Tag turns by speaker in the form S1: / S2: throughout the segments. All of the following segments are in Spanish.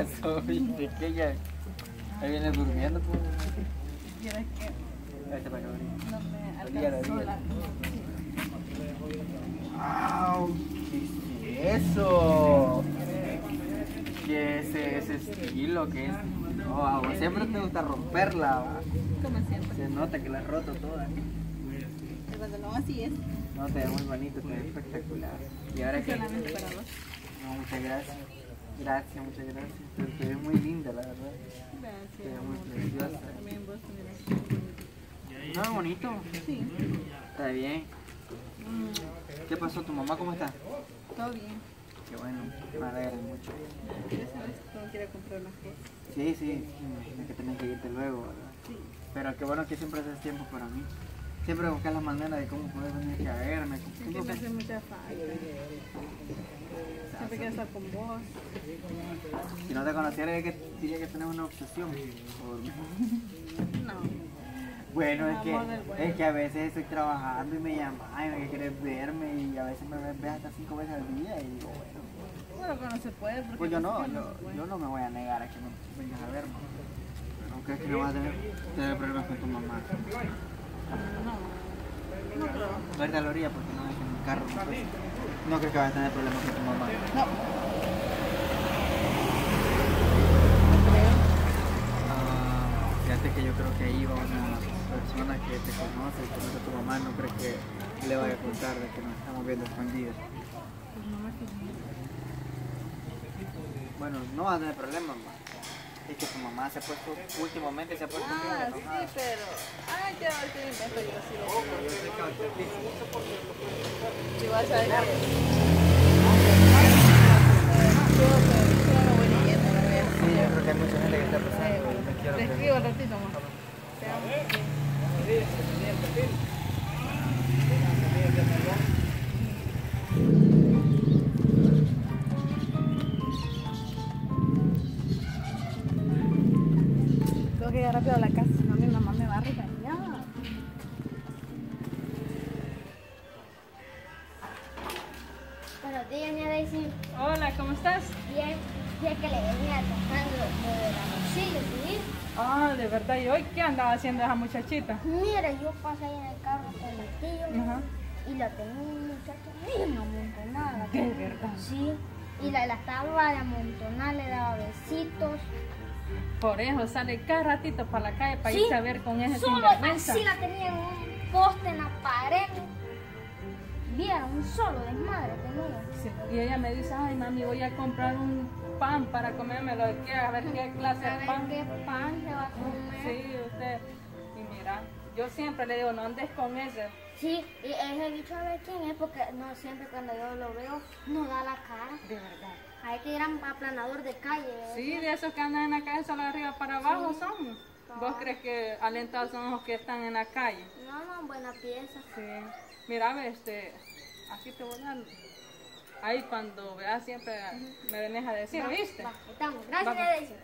S1: Eso, ¿viste? Que ella ahí viene durmiendo, pues.
S2: Vieras que
S1: Vete para acá, vení.
S2: no me alcanzó la
S1: ¡Au! ¿Qué es eso? ¿Qué es ese estilo? ¿Qué es? Siempre te gusta romperla. va.
S2: Como siempre.
S1: Se nota que la has roto toda.
S2: El pantalón así es.
S1: No, te ve muy bonito, te ve espectacular. Y ahora que...
S2: Solamente para vos.
S1: No, muchas gracias. Gracias, muchas gracias. Te, te ves muy linda, la verdad. Te ve
S2: Gracias.
S1: muy preciosa.
S2: También vos también.
S1: No, bonito.
S2: Sí.
S1: Está bien. ¿Qué pasó? ¿Tu mamá cómo está?
S2: Todo bien.
S1: Qué bueno, me alegra mucho.
S2: ¿Quieres saber cómo quiero comprar unas cosas?
S1: Sí, sí, imagino que tenés que irte luego, ¿verdad?
S2: Sí.
S1: Pero qué bueno que siempre haces tiempo para mí. Siempre buscas la manera de cómo poder venir a verme.
S2: Es que
S1: ¿Cómo
S2: me hace mucha falta. Siempre quiero estar con vos.
S1: Si no te conociera, es que diría que tenés una obsesión. por-
S2: No.
S1: Bueno, es que, es que a veces estoy trabajando y me llamas y me quieres verme y a veces me ves, hasta cinco veces al día y digo, bueno,
S2: Bueno, pero no se puede porque...
S1: pues yo no,
S2: pues,
S1: yo,
S2: puede.
S1: yo no me voy a negar a que no vengas a verme. Pero no crees que no vas a tener, tener problemas con tu mamá.
S2: No. No creo.
S1: Verte a la orilla porque no es en mi carro. No, crees- no crees que vas a tener problemas con tu mamá.
S2: No. No creo.
S1: Ah, fíjate que yo creo que ahí va una persona que te conoce, que conoce a tu mamá, no crees que le vaya a contar de que nos estamos viendo escondidas.
S2: Pues no me.
S1: Bueno, no vas a tener problemas, ma. Es que tu mamá se ha puesto, últimamente se ha puesto bien
S2: Ah, sí,
S1: enojada.
S2: pero... Ay, ya me invento yo así. lo Si vas a ver que...
S1: Sí, yo creo que hay mucha gente que está pasando.
S2: Te
S1: que-
S2: escribo al ratito, amor. Tengo que llegar rápido a la casa, si no mi mamá me va a regañar.
S3: Buenos días, mi Daisy.
S2: Hola, ¿cómo estás?
S3: Bien, ya que le venía tocando lo de la mosilla, ¿sí?
S2: Ah, de verdad, ¿y hoy qué andaba haciendo esa muchachita?
S3: Mira, yo pasé ahí en el carro con mi tío
S2: Ajá.
S3: y la tenía un muchacho bien amontonada.
S2: De verdad.
S3: Sí, y la, la estaba de amontonar, le daba besitos.
S2: Por eso sale cada ratito para la calle para
S3: Sí,
S2: irse a ver con ese
S3: Solo así la tenía en un poste en la pared. Vieron, un solo desmadre tenía.
S2: Sí, Y ella me dice, ay mami, voy a comprar un pan para comérmelo aquí, a ver qué clase de pan.
S3: qué pan se va a comer.
S2: Sí, usted. Y mira, yo siempre le digo, no andes con ese.
S3: Sí, y ese dicho a ver quién es, porque no siempre cuando yo lo veo no da la cara.
S2: De verdad.
S3: Hay que ir a aplanador de calle.
S2: Sí, de esos que andan en la calle solo arriba para abajo son. ¿Vos crees que alentados son los que están en la calle?
S3: No, no, buena pieza.
S2: Sí. Mira, este, aquí te voy a dar. Ahí cuando veas siempre me venís a decir.
S3: Va, estamos. Gracias. Daisy.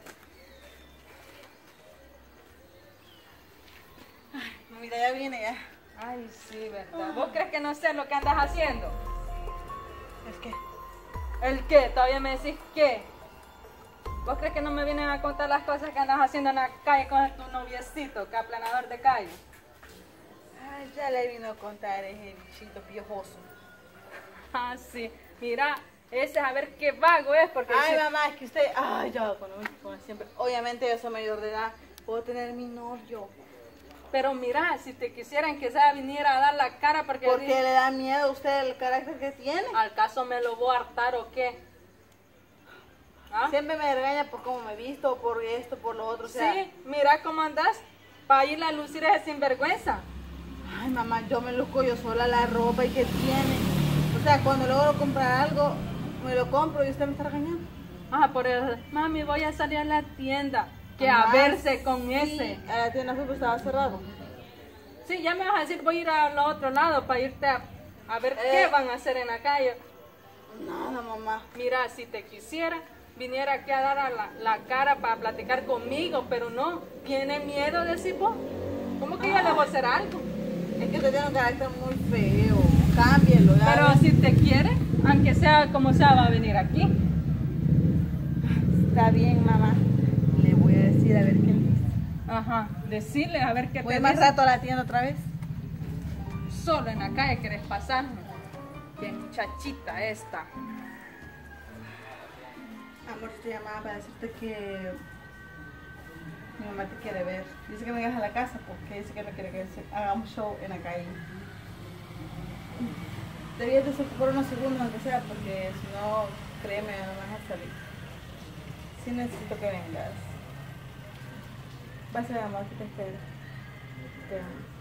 S4: Mira, ya viene ya.
S2: Ay, sí, ¿verdad? ¿Vos crees que no sé lo que andas haciendo?
S4: Es que,
S2: ¿El qué? ¿Todavía me decís qué? ¿Vos crees que no me vienen a contar las cosas que andas haciendo en la calle con tu noviecito, que aplanador de calle?
S4: ay, ya le vino a contar ese bichito piojoso.
S2: Ah, sí. Mira, ese a ver qué vago es, porque...
S4: Ay,
S2: dice-
S4: mamá, es que usted, ay, yo, como, como siempre, obviamente yo soy mayor de edad, puedo tener mi novio.
S2: Pero mira, si te quisieran que sea viniera a dar la cara porque...
S4: ¿Por qué le da miedo a usted el carácter que tiene?
S2: ¿Al caso me lo voy a hartar o qué? ¿Ah?
S4: Siempre me regaña por cómo me he visto, por esto, por lo otro. O sea,
S2: Sí, mira cómo andas para ir a lucir ese sinvergüenza.
S4: Ay, mamá, yo me luzco yo sola la ropa y que tiene. Sea, cuando logro comprar algo, me lo compro y usted me está regañando.
S2: Ajá, por eso, mami, voy a salir a la tienda. Que a
S4: Mamá,
S2: verse con ese.
S4: A la tienda fui, pero estaba cerrado.
S2: Sí, ya me vas a decir, voy a ir al otro lado para irte a, a ver
S4: Eh.
S2: qué van a hacer en la calle.
S4: Nada, mamá.
S2: Mira, si te quisiera, viniera aquí a dar a la, la cara para platicar conmigo, pero no, tiene miedo, decís vos. ¿Cómo que yo le voy a hacer algo?
S4: Es que usted tiene un carácter muy feo. Cámbielo. ya
S2: Pero
S4: ves.
S2: si te quiere, aunque sea como sea, va a venir aquí.
S4: Está bien, mamá. Le voy a decir a ver qué le dice.
S2: Ajá, decirle a ver qué
S4: Voy
S2: te
S4: más
S2: dice.
S4: rato a la tienda otra vez.
S2: Solo en la calle querés pasarme. Qué muchachita esta.
S4: Amor, te llamaba para decirte que mi mamá te quiere ver. Dice que me vengas a la casa porque dice que no quiere que hagamos show en la calle. Debías desocupar unos segundos aunque sea porque si no, créeme, no vas a salir. Sí necesito que vengas. Vas a amor, que te espero. Te amo.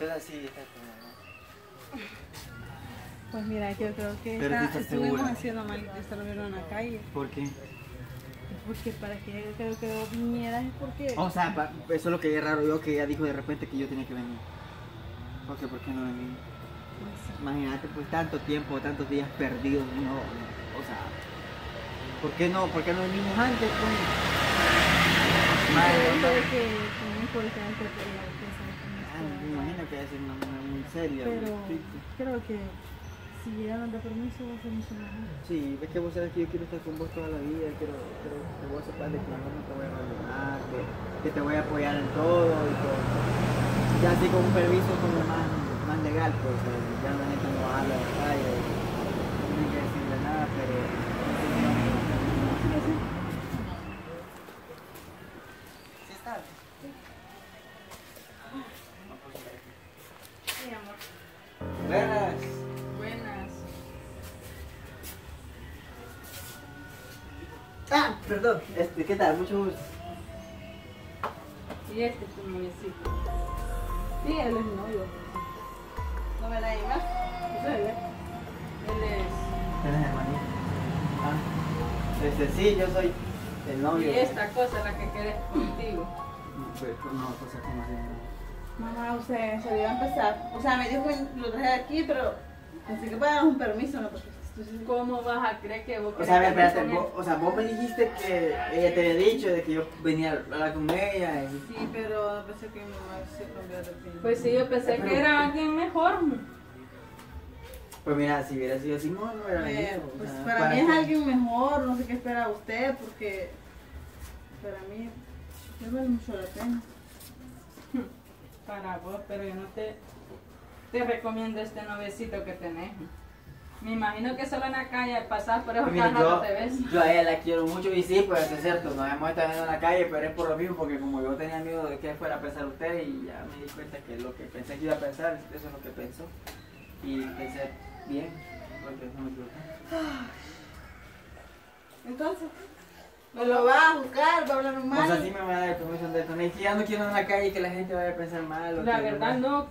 S1: Entonces sí, está tu mamá.
S4: Pues mira, yo creo que estuvimos
S1: segura.
S4: haciendo mal de estar viendo en la calle.
S1: ¿Por qué?
S4: Porque para que yo creo que vos vinieras es porque...
S1: O sea, pa- eso es lo que es raro yo, que ella dijo de repente que yo tenía que venir. Ok, ¿por qué no vení? Imagínate, pues tanto tiempo, tantos días perdidos, no, o sea, ¿por qué no, por qué no venimos antes? Pues? Madre,
S4: que de
S1: me imagino que mujer muy seria,
S4: Pero creo que si nos da permiso va a ser mucho mejor.
S1: Sí, ves que vos sabes que yo quiero estar con vos toda la vida, quiero, quiero que vos sepas de que yo no te voy a abandonar, que, que te voy a apoyar en todo y todo. Ya así con un permiso como más, más legal, pues eh, ya la gente no habla de calle, no tiene que decirle nada, pero... Sí está.
S4: Sí, amor.
S1: Buenas.
S2: Buenas.
S1: Ah, perdón, este, ¿qué tal? Mucho gusto.
S2: Y este es tu noviecito.
S4: Sí, él es mi novio. ¿No me la llamas? Sí,
S2: Él es.
S1: ¿Tienes hermanito? Ah, este, sí, yo soy el novio.
S2: Y esta cosa es la que querés contigo.
S1: Pues, no, cosas como así.
S4: Mamá, usted se iba a empezar. O sea, me dijo que lo traje aquí, pero así que para dar un permiso, ¿no? Porque estoy-
S2: ¿Cómo vas a creer que vos
S1: O sea, a ver,
S2: andar
S1: espérate, vos, o sea, vos me dijiste que ella te había dicho de que yo venía a hablar con ella y...
S4: Sí, pero pensé que mi mamá se cambió de opinión.
S2: Pues sí, yo pensé
S1: Pero-
S2: que era alguien mejor.
S1: Pues mira, si hubiera sido así, no, no hubiera
S4: Eh,
S1: o
S4: pues
S1: sea,
S4: para, mí es alguien mejor, no sé qué espera usted, porque para mí me vale mucho la pena.
S2: Para vos, pero yo no te, te recomiendo este novecito que tenés. Me imagino que solo en la calle al pasar por eso
S1: Pues mira, yo,
S2: te ves.
S1: yo a ella la quiero mucho y sí, pues es cierto, nos hemos estado viendo en la calle, pero es por lo mismo, porque como yo tenía miedo de que fuera a pensar usted y ya me di cuenta que lo que pensé que iba a pensar, eso es lo que pensó. Y pensé bien, porque no me equivoqué.
S4: Entonces, me lo va a buscar, va a hablar
S1: O
S4: mal.
S1: sea, sí me va a dar el permiso de esto. Es que ya no quiero en la calle que la gente vaya a pensar mal. o
S2: La
S1: que-
S2: verdad no,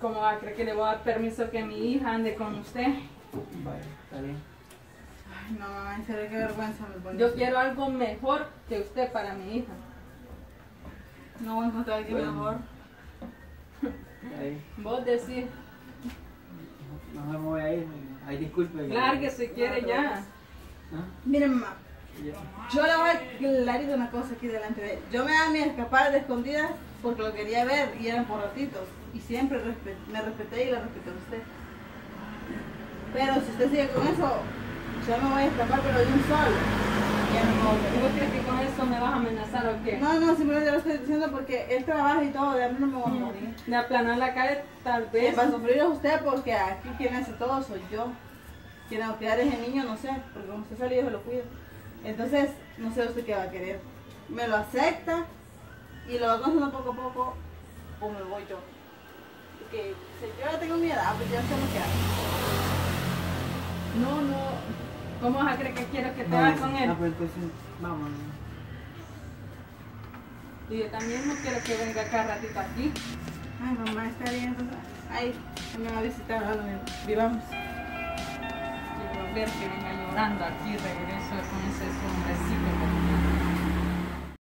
S2: como va a creer que le voy a dar permiso que mi hija ande con usted.
S1: Vale, está bien.
S4: Ay, no, mamá, en serio, qué vergüenza me pone.
S2: Yo quiero algo mejor que usted para mi hija.
S4: No voy a encontrar a alguien
S1: Bueno.
S4: mejor.
S1: Ahí.
S2: Vos decís,
S1: No me voy a ir. Ay, disculpe.
S2: largue si quiere ya.
S1: ¿Ah?
S4: Miren, mamá. Yo le voy a aclarar una cosa aquí delante de él. Yo me daba mi escapada de escondidas porque lo quería ver y eran por ratitos. Y siempre me respeté y la respeté a usted. Pero si usted sigue con eso, yo me voy a escapar, pero de un solo. Ya no a
S2: ¿Y
S4: volver.
S2: ¿Vos crees que con eso me vas a amenazar o qué?
S4: No, no, simplemente lo estoy diciendo porque él trabaja y todo, de hambre no me voy a morir.
S2: De aplanar la calle tal vez.
S4: va a sufrir es usted porque aquí quien hace todo soy yo. Quien a cuidar a ese niño no sé, porque como usted sale yo se lo cuido. Entonces, no sé usted qué va a querer. Me lo acepta y lo va conociendo poco a poco o me voy yo. Porque si yo ya tengo mi edad, pues ya sé lo que hago.
S2: No, no. ¿Cómo vas a creer que quiero que te
S1: No,
S2: hagas con él?
S1: No, pues entonces, vamos.
S2: Y yo también no quiero que venga cada ratito aquí.
S4: Ay, mamá, está bien. entonces, Ay, me va a visitar ahora, vivamos.
S2: Quiero ver que venga llorando aquí, regreso con ese sombrecito.